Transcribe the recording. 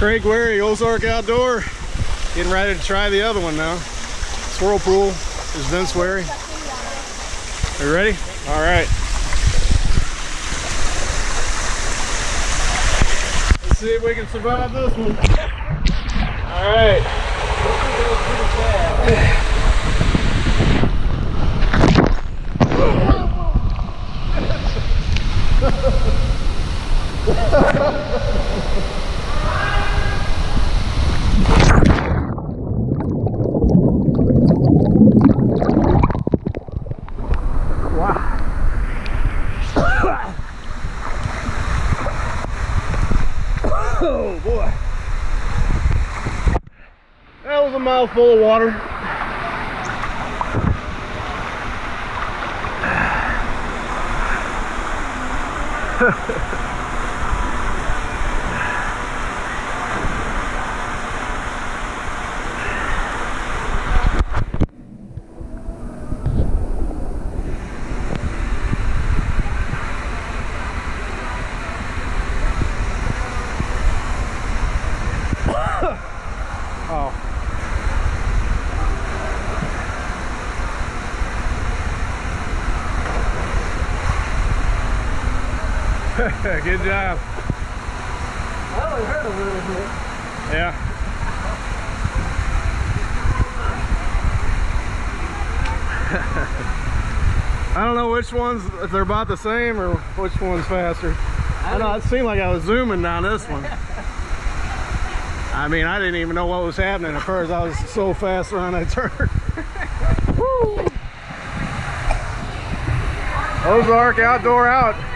Craig Wary, Ozark Outdoor. Getting ready to try the other one now. Swirlpool is Vince Wary. Are you ready? All right. Let's see if we can survive this one. All right. Oh boy. That was a mouthful of water. Oh. Good job. Well, it hurt a little bit. Yeah. I don't know which ones, if they're about the same or which one's faster. I know, it seemed like I was zooming down this one. I mean, I didn't even know what was happening at first. I was so fast around that turn. Ozark Outdoor out.